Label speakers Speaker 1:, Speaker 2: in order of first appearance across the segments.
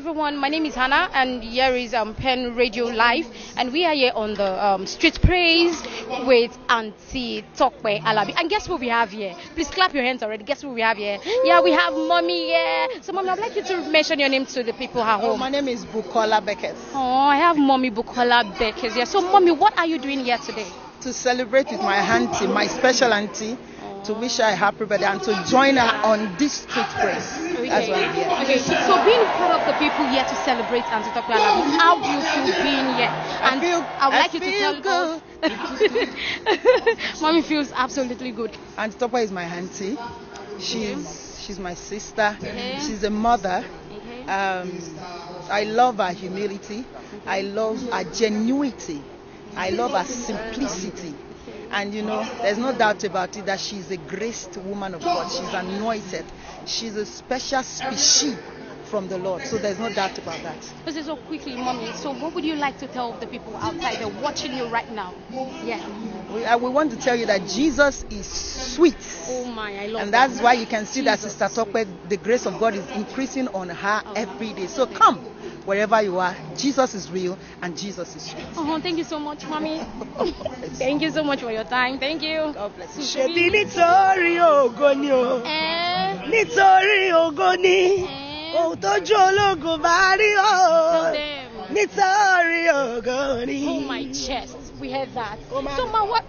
Speaker 1: name is Hannah, and here is um, Pen Radio Live, and we are here on the um, Street Praise with Auntie Tokwe Alabi. And guess what we have here? Please clap your hands already. Guess what we have here? Yeah, we have Mommy here. So, Mommy, I'd like you to mention your name to the people at
Speaker 2: Oh,
Speaker 1: home.
Speaker 2: my name is Bukola Beckett.
Speaker 1: Oh, I have Mommy Bukola Beckers here. So, Mommy, what are you doing here today?
Speaker 2: To celebrate with my auntie, my special auntie, to wish her a happy birthday and to join her on this street. That's why I'm here.
Speaker 1: Okay, so, so being part of the people here to celebrate Auntie Tokwe Alabi, how do you feel being here? And I,
Speaker 2: feel-
Speaker 1: I would
Speaker 2: I
Speaker 1: like you to tell us. Mommy feels absolutely good.
Speaker 2: Auntie Topa is my auntie. She's she's my sister.
Speaker 1: Okay.
Speaker 2: She's a mother.
Speaker 1: Okay.
Speaker 2: Um, I love her humility. I love her genuity. I love her simplicity. And you know, there's no doubt about it that she's a graced woman of God. She's anointed. She's a special species from the Lord. So there's no doubt about that.
Speaker 1: This is so quickly, mommy. So, what would you like to tell the people outside there watching you right now? Yeah.
Speaker 2: We, uh, we want to tell you that Jesus is sweet.
Speaker 1: Oh my, I love
Speaker 2: And
Speaker 1: that.
Speaker 2: that's why you can see that
Speaker 1: Jesus.
Speaker 2: Sister Tope, the grace of God is increasing on her every day. So come wherever you are. Jesus is real and Jesus is sweet.
Speaker 1: Oh, thank you so much, mommy. thank you so much for your time. Thank you.
Speaker 2: God bless you.
Speaker 3: ṣebí nítorí ògo ni o
Speaker 1: Eh,
Speaker 3: nítorí ògo ni
Speaker 1: eh,
Speaker 3: ohun tójú ológun bá rí o nítorí ògo ni.
Speaker 1: Oh my chest. We heard that.
Speaker 3: Oh, my-
Speaker 1: so, ma, what,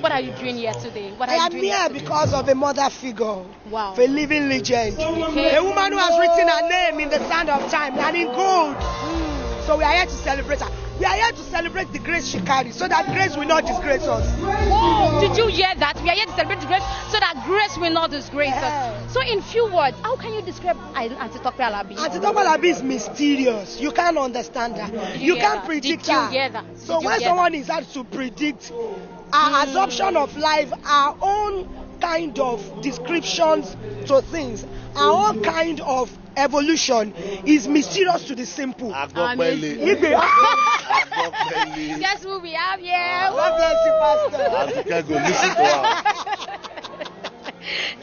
Speaker 1: what are you doing here today? What are
Speaker 3: I
Speaker 1: you
Speaker 3: am
Speaker 1: doing
Speaker 3: here
Speaker 1: today?
Speaker 3: because of a mother figure,
Speaker 1: Wow.
Speaker 3: of a living legend,
Speaker 1: Okay.
Speaker 3: a woman who has written her name in the sand of time and in gold.
Speaker 1: Mm.
Speaker 3: So we are here to celebrate her. We are here to celebrate the grace she carries, so that grace will not disgrace us.
Speaker 1: Whoa, did you hear that? We are here to celebrate the grace so that grace will not disgrace
Speaker 3: Yeah.
Speaker 1: us. So, in few words, how can you describe Auntie Tokwe Alabi?
Speaker 3: Auntie Topalabi is mysterious. You can't understand her. You
Speaker 1: hear
Speaker 3: can't
Speaker 1: that?
Speaker 3: predict
Speaker 1: Did you
Speaker 3: her.
Speaker 1: hear that?
Speaker 3: So
Speaker 1: Did you
Speaker 3: when someone is hard to predict, our adoption of life, our own kind of descriptions to things, our own kind of evolution is mysterious to the simple.
Speaker 4: agbọ́pẹ́lẹ́
Speaker 3: Igbe,
Speaker 4: agbọ́pẹ́lẹ́
Speaker 1: Guess who we have here?
Speaker 3: God bless you, Pastor.
Speaker 4: àtúkẹ́ go lis ten to am.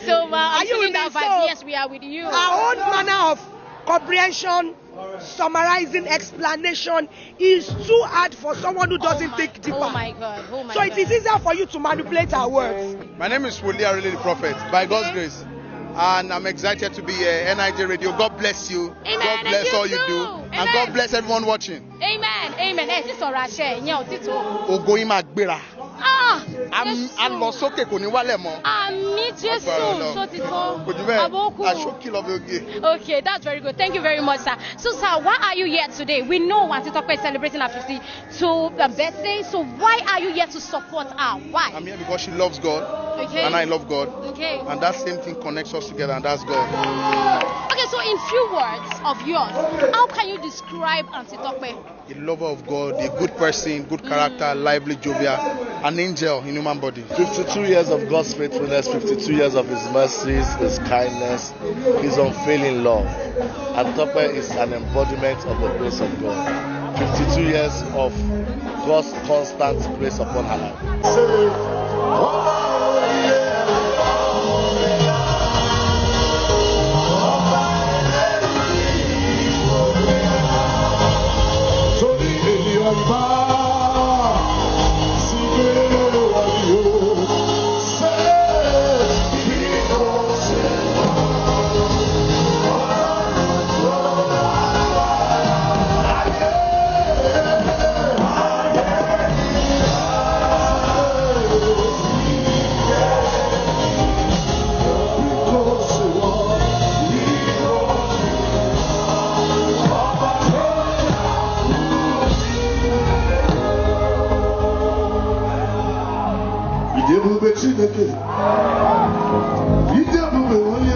Speaker 1: So, ma,
Speaker 3: Are you with. So-
Speaker 1: Yes, we are with you.
Speaker 3: Our own manner of comprehension, summarizing, explanation is too hard for someone who doesn't
Speaker 1: oh my,
Speaker 3: think deeper.
Speaker 1: Oh my God. Oh my
Speaker 3: so
Speaker 1: God.
Speaker 3: it is easier for you to manipulate our words.
Speaker 4: My name is Wole Arele the Prophet, by God's grace. And I'm excited to be here. NIJ Radio. God bless you.
Speaker 1: Amen,
Speaker 4: God bless
Speaker 1: you
Speaker 4: all you
Speaker 1: too.
Speaker 4: do.
Speaker 1: Amen.
Speaker 4: And God bless everyone watching.
Speaker 1: Amen. Amen. Ẹ ti sọ̀rọ̀ àṣẹ ìyẹn òtítọ́.
Speaker 4: Ògo yín máa gbéra.
Speaker 1: Ah!
Speaker 4: A lọ sókè kò ní wálẹ̀ mọ́.
Speaker 1: Àmì Jésù tó ti
Speaker 4: bẹ́ẹ̀.
Speaker 1: Àbókù.
Speaker 4: Aṣókí lọ fi oge.
Speaker 1: Okay, that's very good. Thank you very much, sir. So, sir, why are you here today? We know Auntie Tokwe is celebrating her 52nd birthday. So, why are you here to support her? Why?
Speaker 4: I'm here because she loves God.
Speaker 1: Okay.
Speaker 4: And I love God.
Speaker 1: Okay.
Speaker 4: And that same thing connects us together, and that's God.
Speaker 1: Okay, so in few words of yours, how can you describe Auntie Tokwe?
Speaker 4: A lover of God, a good person, good character, lively, jovial, an angel in human body.
Speaker 5: 52 years of God's faithfulness, 52 years of His mercies, His kindness, His unfailing love. And Tope is an embodiment of the grace of God. 52 years of God's constant grace upon her life.
Speaker 6: Idebube Chineke, idebube onye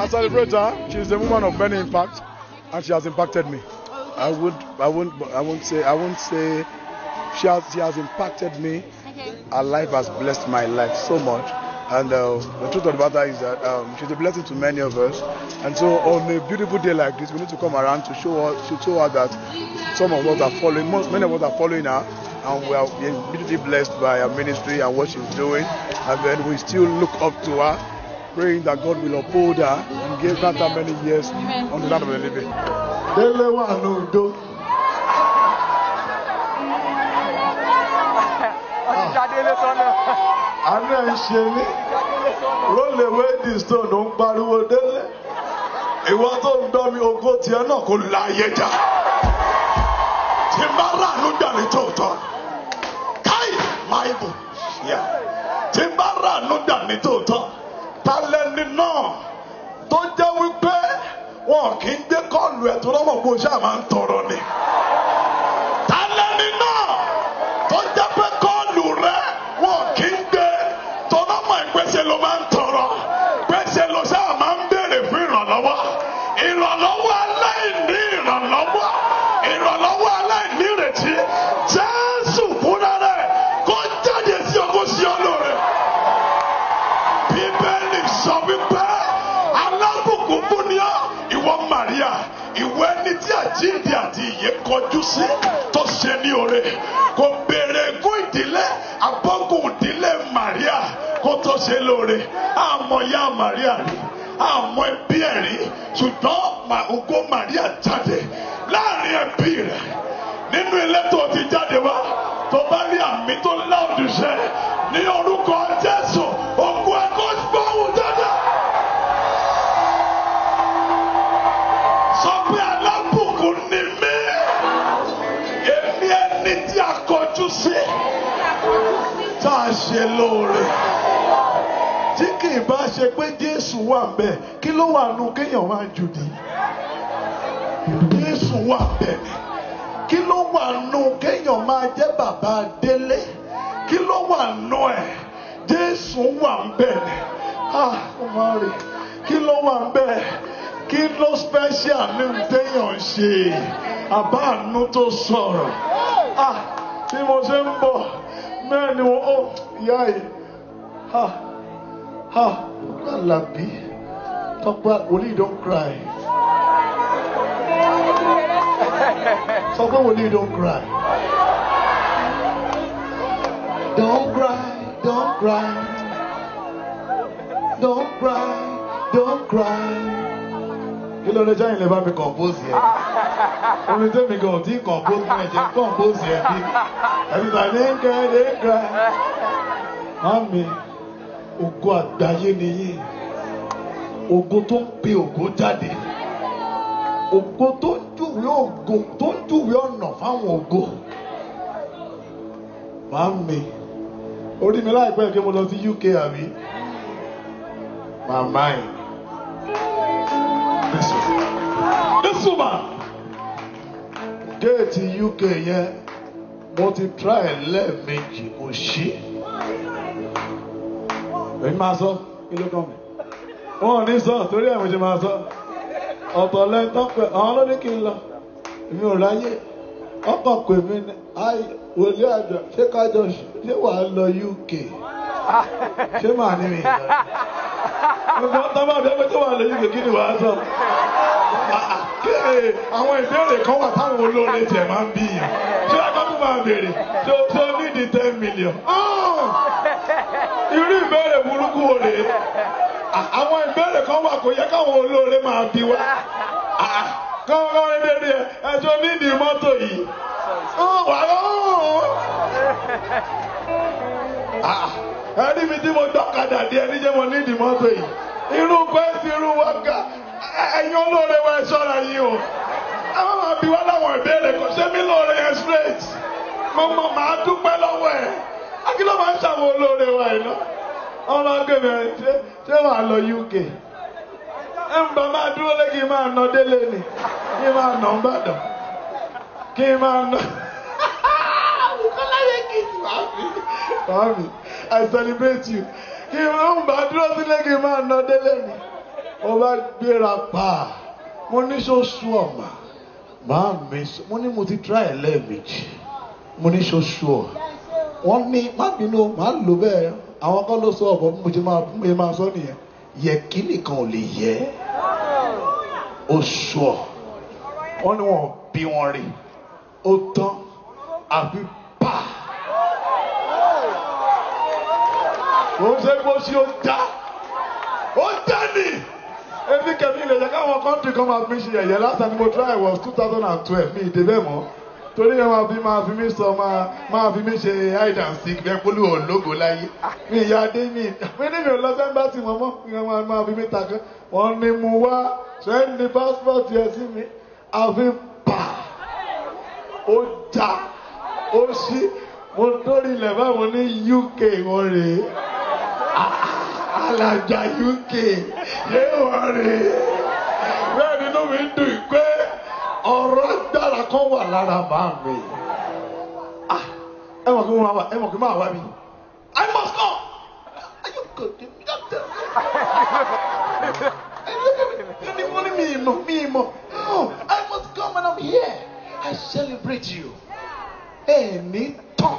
Speaker 6: As a
Speaker 7: liberator, she she's a woman of many impacts, and she has impacted me. I would, I won't, I won't say, I won't say, she has, she has impacted me. Her life has blessed my life so much. And uh, the truth of the matter is that um, she's a blessing to many of us. And so, on a beautiful day like this, we need to come around to show her, to show her that some of us are following, most many of us are following her, and we are being beautifully blessed by her ministry and what she's doing. And then we still look up to her, praying that God will uphold her and give her many years on the land of the living.
Speaker 6: délé wà lóńdó. Àánú ẹ̀ ń ṣe mí. Rólèwé di stone ó ń pariwo délé. Ìwọ tó ń dán mi ogó tiẹ̀ náà kò láyé jà. Tí n bá ràánú gbà ní tòótọ́. Káì máa bò. Yá tí n bá ràánú gbà ní tòótọ́. Ta lẹni náà tó jẹ́ wípé wọn kì í gbé kọ́ọ̀lù ẹ̀ tó lọ́mọ̀ bó ṣáà máa ń tọrọ ni ìyè kọjú sí tó ṣe ní oore. Kò béèrè egún ìdílé abọ́gùn ìdílé maria kó tó ṣe lóore. Àmọ́ ya maria rí àmọ́ ẹbí ẹ̀ rí ṣùgbọ́n ògo maria jáde láàárín ẹbí rẹ̀. Nínú ilé tó ti jáde wá tó bá rí àmì tó láòdù ṣe ní orúkọ ṣe lóore. Tí kì í bá ṣe pé jésù wà ń bẹ kí ló wà nù kéèyàn máa jùdí? Jésù wà ń bẹ. Ni kí ló wà nù kéèyàn máa jẹ́ bàbá délé? Kí ló wà nù ẹ̀? Jésù wà ń bẹ. Ni ah máa rí kí ló wà ń bẹ? Kí ló special ní téèyàn ṣe? Àbá àánú tó sọ̀rọ̀. Ah bí mo ṣe ń bọ̀ bẹ́ẹ̀ ni wọ́n ó ìyá yìí ah ah Àlàbí tọ́pẹ́ wòlíì don cry. Sọ pé wòlíì don cry. Don cry don cry. Don cry don cry kí ló dé jẹ́ ìlẹ̀ bá mi compose yẹn? Orin tẹ́mi gan ò tí compose mi ẹ̀jẹ̀ compose yẹn bí. Ẹ̀mí ta ní kẹ́ ní kẹ́. Mami ògo àgbáyé nìyí ògo tó ń pe ògo jáde. Ògo tó ń júwe ògo tó ń júwe ọ̀nà fáwọn ògo. Mami orí mi láìpẹ́ kí mo lọ sí UK àbí? Màmá this woman géètì UK yẹn mo ti try lẹ́ẹ̀mejì kò ṣí. Èmi máa sọ. Kí ló kàn mí? Wọn ò ní sọ torí ẹ̀ mo ṣe máa sọ. Ọ̀tọ̀ lẹ́tọ́ pé àwọn ló ní kí n lọ. Èmi ò ráyè. Ọkọ̀ pè mí ní wòlíì àjọ ṣé kájọ ṣé wàá lọ UK ṣé màá ní mi? Lọ gbogbo tọ́ba ọ̀dọ́ pé tó wà lọ UK kí ni wàá sọ àwọn ìbéèrè kan wà táwọn olóore tiẹ̀ máa ń bí yàn. Ṣé ẹgbẹ́ tó máa béèrè? Ṣé o ṣé o ní di ten million? Irú ìbéèrè burúkú wo rèé? Àwọn ìbéèrè kan wà kò yẹ káwọn olóore máa bí wá. Kọ́ńkọ́ rere ẹ ẹjọ́ nídìí mọ́tò yìí. Lọ́wọ́ ẹni mi tí mo dọ́kadà díẹ̀ níjẹ́ mo nídìí mọ́tò yìí. Irú kwẹ́sì irú wákà ẹ̀yin olóore wa ẹ ṣọ́ra yìí o. Àwọn máa bí wá láwọn ìbéèrè kan. Ṣé mi lóore yẹn straight? Mo mọ màá dúpẹ́ lọ́wọ́ ẹ̀. Akíló máa ń ṣàwọn olóore wa yìí náà ọmọ agbèmí ẹ ṣé ṣé wàá lọ UK ẹ ń bá máa dúró lé kí n máa nà délé ni. Kí n máa nà Ìbàdàn. Kí n máa nà. Mami, I celebrate you. Kí n máa ń bá dúró sílé kí n máa nà délé ni. Ó bá gbéra pa. Mo ní ṣoṣù ọ̀mà. Máa mi mo ní mo ti try ẹ̀ lẹ́ẹ̀mejì. Mo ní ṣoṣù ọ̀. Wọ́n ní má bínú má lò bẹ́ẹ̀. Àwọn kan ló sọ ọ̀bọ̀ mo ṣe máa mo máa sọ nìyẹn. Yẹ kí nìkan ò lè yẹ. Oṣù ọ̀. Wọ́n ní wọn bí wọn rí. Ó tán àfi pa. Ó ṣe bó ó ní ebi kẹmí lè jẹ káwọn kọ́ńtì kan máa fi ṣe yẹ̀yẹ́ last time mo try was two thousand and twelve. Mi ìdè bẹ́ẹ̀ mọ́. Torí ẹ máa fi máa fi mí sọ máa máa fi mí ṣe hide and seek. Bẹ́ẹ̀ polú ológo láyé. Mi ìyá adé mi mi ní mi ò lọ sẹ́ńbàsì mọ́ mọ́. Mi máa fi mí takẹ́ wọ́n ní mu wá sẹ́ńdì passport yẹn sí mi? Àfi pa. Ó já ó ṣí. Mo dórí ilẹ̀ báwo ní UK wọ́n rèé alájà uk yé wọ́n rè. É bẹ́ẹ̀ nínú mi ń dùn pé ọ̀rọ̀ agbára kan wà lára màá mi. Ah, ẹ mọ̀ kí wọ́n máa wá ẹ mọ̀ kí máa wá mi I must come Are you good? Doctor? Ní mo ní mi ìmọ̀ mi ìmọ̀ no I must come and I'm here. I celebrate you. Ẹ̀ ní tán.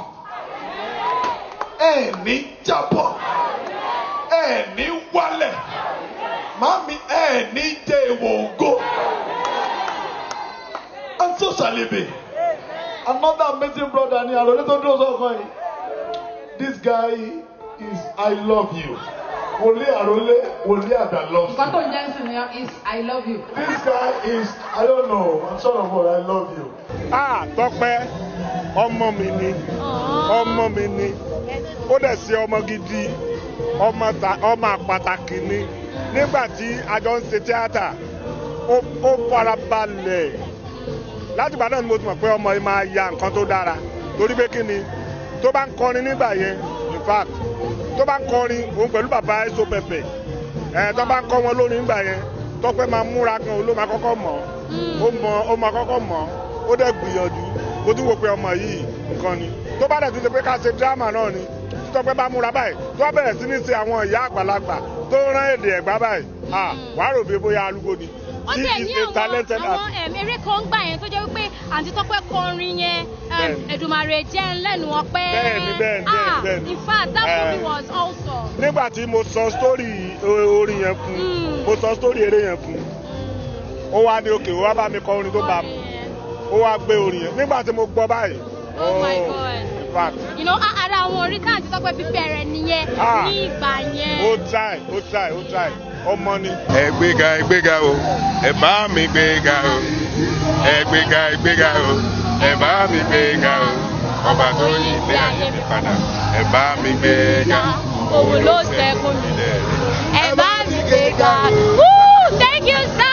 Speaker 6: Ẹ̀ ní jábọ̀ ẹ ní wálẹ̀. Mami ẹ ní jẹ́ ògo. And so shall it be another amazing brother ni àròlé tó dúró sọ́kàn yìí. This guy is I love you. Wòlíì àròlé wòlíì àdà love you.
Speaker 8: jẹ́ sí ni is I love you.
Speaker 6: this guy is I don't know I'm sure of what I love you.
Speaker 9: Ah, Tọ́pẹ́ ọmọ mi ni ọmọ mi ni. Ó dẹ̀ ṣe ọmọ gidi ọmọ pàtàkì ni. Nígbà tí a jọ ń ṣe tíátà ó- ó fara balẹ̀ láti ìgbà náà ni mo ti mọ̀ pé ọmọ yìí máa ya nǹkan tó dára. Torí pé kí ni? Tó bá ń kọrin nígbà yẹn in fact tó bá ń kọrin òun pẹ̀lú bàbá èso pẹ̀pẹ̀ ẹ̀ tó bá ń kọ́ wọn lórí nígbà yẹn Tọ́pẹ́ máa múra gan ló máa kọ́kọ́ mọ̀. Ó mọ ó máa kọ́kọ́ mọ̀. Ó dẹ̀ gbìyànjú. Mo tún wò pé ọmọ yìí nǹkan ni. Tó bá dẹ̀ tún ṣe pé ká ṣe dírámà náà ni Tọ́pẹ́ bá múra báyìí tó bẹ̀rẹ̀ sí ní ṣe àwọn ìyá àgbàlagbà tó rán èdè ẹ̀gbá báyìí ah wàá rò bí bóyá arúgbó ni is
Speaker 1: ní àwọn àwọn eré kan gbà yẹn tó jẹ́ wípé àǹtí Tọ́pẹ́ kọrin yẹn. Èdùmàrè jẹ́ ńlẹ́nu ọpẹ́
Speaker 9: Bẹ́ẹ̀ni, bẹ́ẹ̀ni,
Speaker 1: ah
Speaker 9: bẹ́ẹ̀ni.
Speaker 1: in fact that
Speaker 9: Eh.
Speaker 1: movie was awesome.
Speaker 9: nígbà tí mo sọ sítórì o- orin yẹn fún
Speaker 1: Mm.
Speaker 9: mo sọ sítórì eré yẹn fún ó wá ní òkè ó wá bá mi kọ orin tó bá mu ó wá gbé orin yẹn nígbà tí mo gbọ́ báyìí
Speaker 1: Oh my
Speaker 9: oh,
Speaker 1: God.
Speaker 9: in fact
Speaker 1: you know a- ara àwọn orí tá àǹtí Tọ́pẹ́ fi bẹ̀rẹ̀ nìyẹn
Speaker 9: Ah.
Speaker 1: ní ìgbà yẹn.
Speaker 9: ó try ó try ó try ọmọ ni.
Speaker 10: ẹ gbéga ẹ gbéga o ẹ bá mi gbéga o ẹ gbéga ẹ gbéga o ẹ bá mi gbéga o ọba tó yí ilé ayé mi padà ẹ bá mi gbéga
Speaker 1: òun ló ṣẹ́kùn mi. ẹ bá mi gbé ga. Woo! thank you so